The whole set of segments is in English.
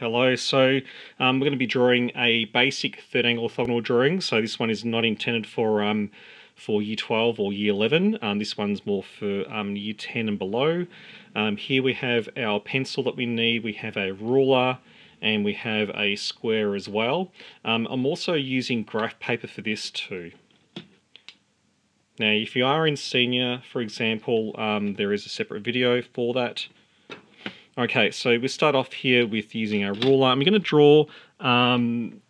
Hello, so um, we're going to be drawing a basic third angle orthogonal drawing. So this one is not intended for um, for year 12 or year 11. Um, this one's more for um, year 10 and below. Um, here we have our pencil that we need, we have a ruler, and we have a square as well. Um, I'm also using graph paper for this too. Now, if you are in senior, for example, there is a separate video for that. Okay, so we start off here with using a ruler. I'm going to draw, um,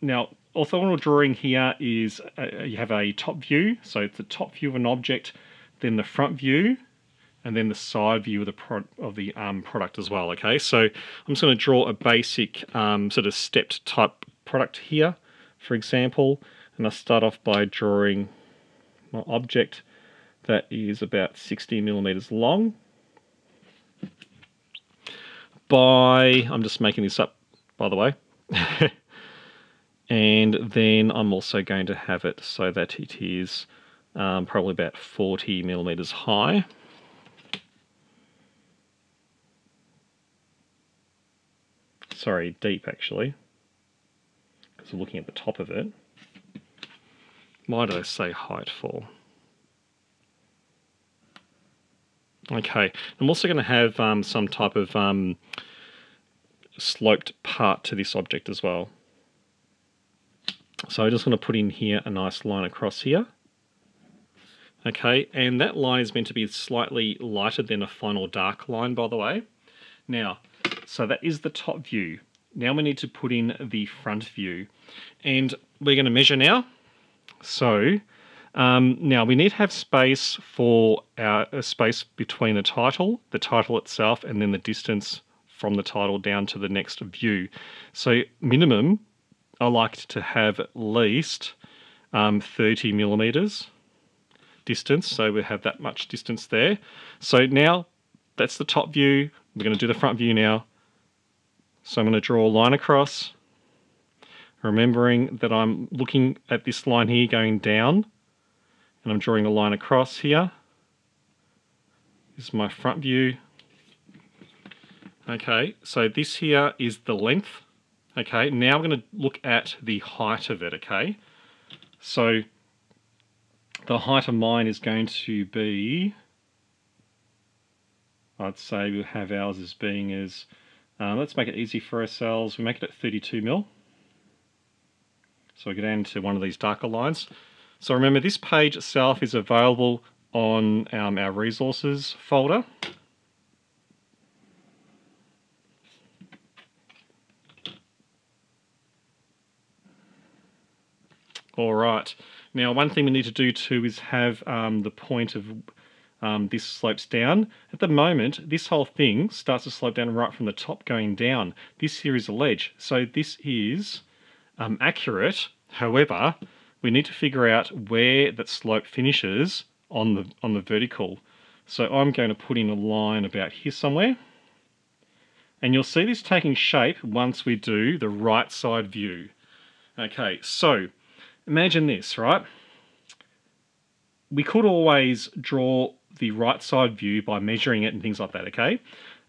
now orthogonal drawing here is uh, you have a top view, so it's the top view of an object, then the front view, and then the side view of the pro of the um, product as well. Okay, so I'm just going to draw a basic um, sort of stepped type product here, for example, and I start off by drawing my object that is about 60 millimeters long by, I'm just making this up by the way, and then I'm also going to have it so that it is um, probably about 40 millimeters high. Sorry, deep actually, because we're looking at the top of it. Why did I say height for? Okay, I'm also going to have um, some type of um, sloped part to this object as well. So I'm just going to put in here a nice line across here. Okay, and that line is meant to be slightly lighter than a final dark line, by the way. Now, so that is the top view. Now we need to put in the front view. And we're going to measure now. So um, now we need to have space for our space between the title, the title itself, and then the distance from the title down to the next view. So minimum, I like to have at least um, 30 millimeters distance. So we have that much distance there. So now that's the top view. We're going to do the front view now. So I'm going to draw a line across, remembering that I'm looking at this line here going down and I'm drawing a line across here. This is my front view. Okay, so this here is the length. Okay, now I'm going to look at the height of it, okay? So the height of mine is going to be, I'd say we'll have ours as being as, um, let's make it easy for ourselves, we make it at 32 mil. So we go down to one of these darker lines. So remember this page itself is available on um, our resources folder. All right. Now, one thing we need to do too is have um, the point of um, this slopes down. At the moment, this whole thing starts to slope down right from the top going down. This here is a ledge. So this is um, accurate. However, we need to figure out where that slope finishes on the on the vertical. So I'm going to put in a line about here somewhere. And you'll see this taking shape once we do the right side view. Okay, so imagine this, right? We could always draw the right side view by measuring it and things like that, okay?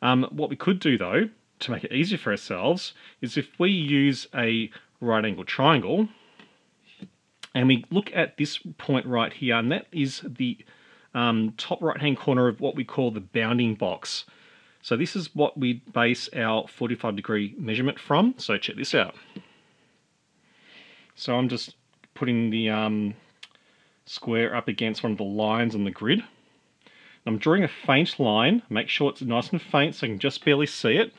Um, what we could do though, to make it easier for ourselves, is if we use a right angle triangle, and we look at this point right here, and that is the um, top right-hand corner of what we call the bounding box. So this is what we base our 45 degree measurement from. So check this out. So I'm just putting the um, square up against one of the lines on the grid. I'm drawing a faint line. Make sure it's nice and faint so I can just barely see it.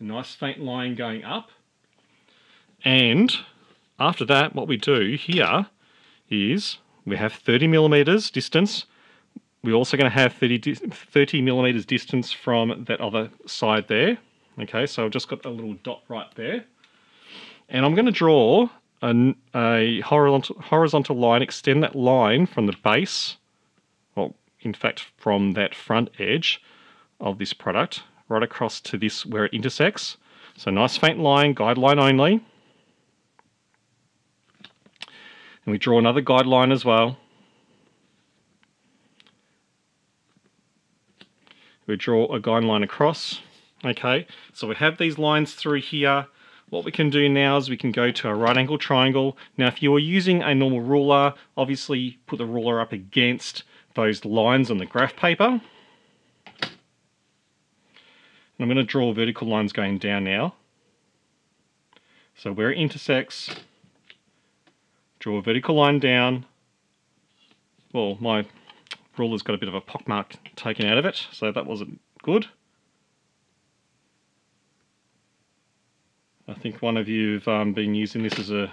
A nice faint line going up. And after that, what we do here is we have 30 millimeters distance. We're also going to have 30, 30 millimeters distance from that other side there. Okay, so I've just got a little dot right there. And I'm going to draw a, a horizontal, horizontal line, extend that line from the base, well, in fact, from that front edge of this product, right across to this where it intersects. So nice faint line, guideline only. And we draw another guideline as well. We draw a guideline across. Okay, so we have these lines through here. What we can do now is we can go to a right angle triangle. Now if you are using a normal ruler, obviously put the ruler up against those lines on the graph paper. And I'm going to draw vertical lines going down now. So where it intersects, draw a vertical line down. Well, my ruler's got a bit of a pockmark taken out of it, so that wasn't good. I think one of you have um, been using this as a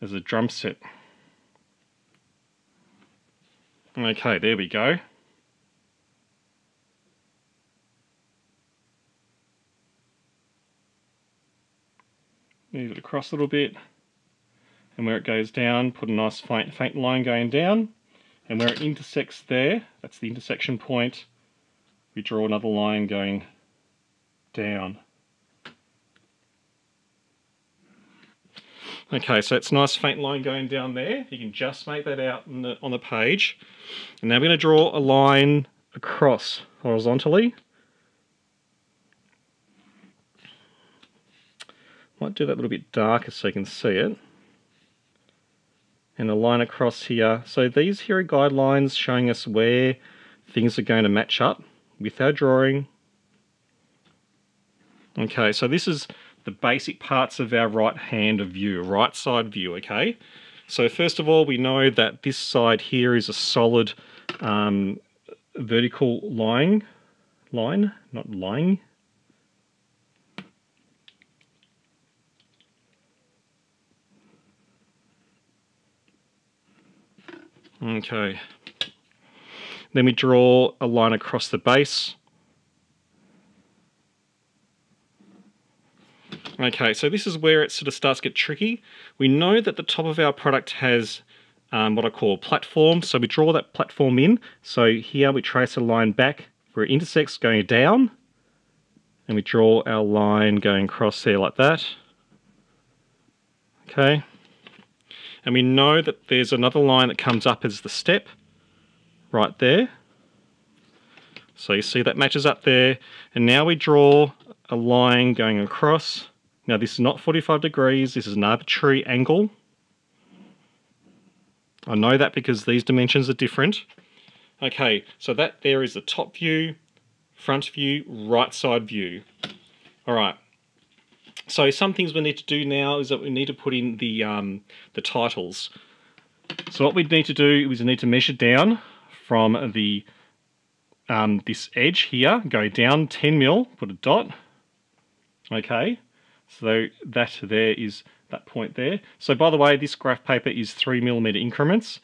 as a drum set. Okay, there we go. Move it across a little bit. And where it goes down, put a nice faint, faint line going down. And where it intersects there, that's the intersection point, we draw another line going down. Okay, so it's a nice faint line going down there. You can just make that out on the, on the page. And now we're going to draw a line across horizontally. Might do that a little bit darker so you can see it. And a line across here. So these here are guidelines showing us where things are going to match up with our drawing. Okay, so this is the basic parts of our right hand view, right side view, okay? So first of all, we know that this side here is a solid um, vertical line, line, not lying. Okay. Then we draw a line across the base. Okay, so this is where it sort of starts to get tricky. We know that the top of our product has um, what I call platform, so we draw that platform in. So here we trace a line back where it intersects going down, and we draw our line going across there like that. Okay, and we know that there's another line that comes up as the step right there. So you see that matches up there, and now we draw a line going across now this is not 45 degrees, this is an arbitrary angle. I know that because these dimensions are different. Okay, so that there is the top view, front view, right side view. All right. So some things we need to do now is that we need to put in the um, the titles. So what we need to do is we need to measure down from the um, this edge here, go down 10 mil, put a dot. Okay, so that there is that point there. So by the way, this graph paper is three millimeter increments.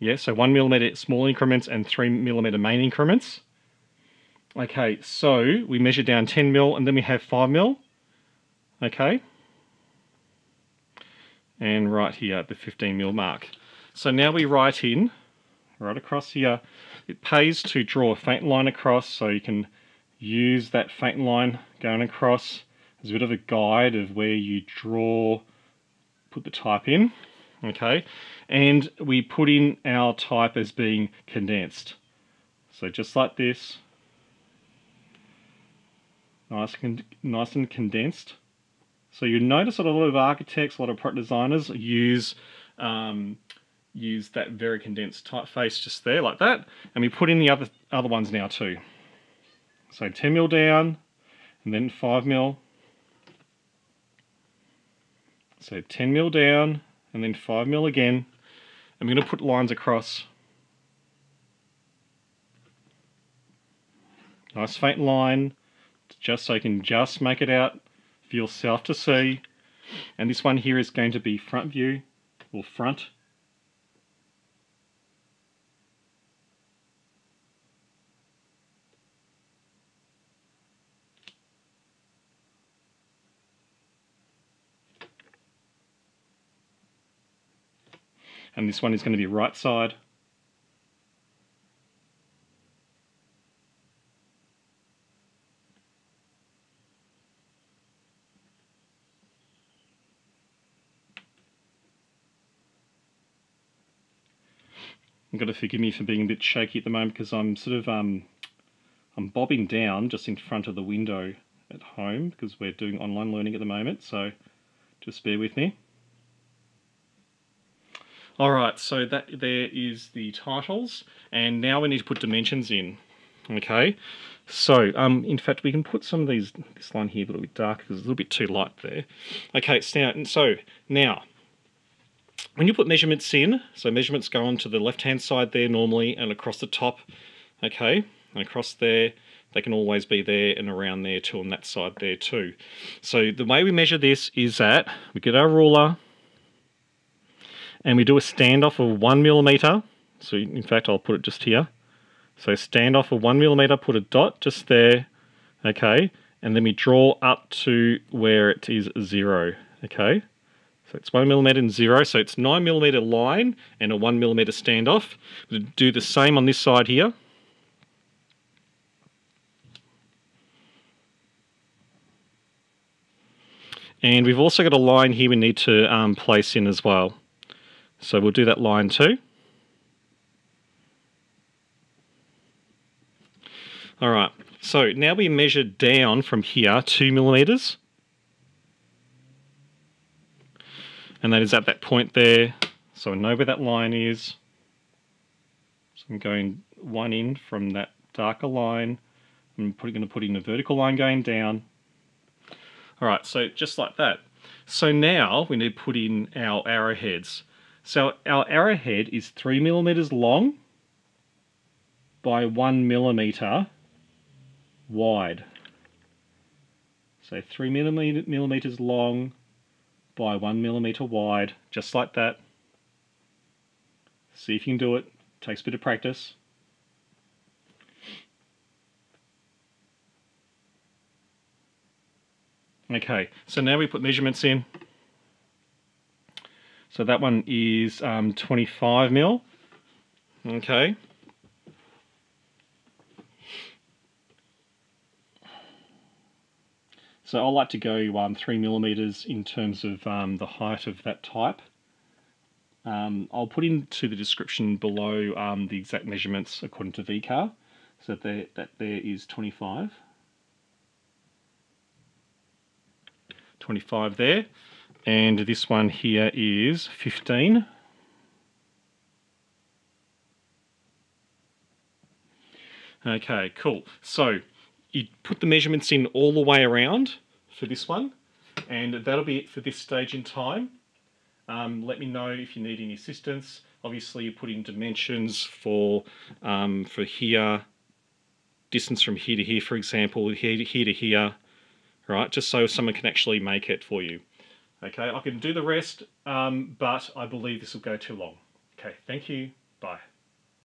Yeah, so one millimeter small increments and three millimeter main increments. Okay, so we measure down 10 mil and then we have 5 mil. Okay. And right here at the 15 mil mark. So now we write in, right across here, it pays to draw a faint line across so you can use that faint line going across as a bit of a guide of where you draw, put the type in, okay? And we put in our type as being condensed. So just like this, nice, nice and condensed. So you notice that a lot of architects, a lot of product designers use um, use that very condensed typeface just there like that. And we put in the other other ones now too. So 10 mil down and then 5 mil so 10 mil down and then 5 mil again. I'm going to put lines across. Nice faint line, just so you can just make it out for yourself to see. And this one here is going to be front view, or front and this one is going to be right side. You've got to forgive me for being a bit shaky at the moment because I'm sort of um, I'm bobbing down just in front of the window at home because we're doing online learning at the moment, so just bear with me. All right, so that there is the titles, and now we need to put dimensions in. Okay, so um, in fact we can put some of these this line here a little bit darker because it's a little bit too light there. Okay, so now, so now when you put measurements in, so measurements go on to the left hand side there normally and across the top. Okay, and across there they can always be there and around there too on that side there too. So the way we measure this is that we get our ruler and we do a standoff of one millimeter. So in fact, I'll put it just here. So standoff of one millimeter, put a dot just there, okay, and then we draw up to where it is zero, okay. So it's one millimeter and zero, so it's nine millimeter line and a one millimeter standoff. We'll do the same on this side here. And we've also got a line here we need to um, place in as well. So we'll do that line too. All right, so now we measure down from here two millimeters. And that is at that point there. So I know where that line is. So I'm going one in from that darker line. I'm going to put in a vertical line going down. All right, so just like that. So now we need to put in our arrowheads. So our arrowhead is three millimeters long by one millimeter wide. So three millimeters long by one millimeter wide, just like that. See if you can do it. Takes a bit of practice. Okay, so now we put measurements in. So that one is um, 25 mil. Okay. So I like to go um, three millimeters in terms of um, the height of that type. Um, I'll put into the description below um, the exact measurements according to VCAA. So that there, that there is 25. 25 there. And this one here is 15. Okay, cool. So you put the measurements in all the way around for this one, and that'll be it for this stage in time. Um, let me know if you need any assistance. Obviously, you put in dimensions for um, for here, distance from here to here, for example, here to here to here, right? Just so someone can actually make it for you. Okay, I can do the rest, um, but I believe this will go too long. Okay, thank you. Bye.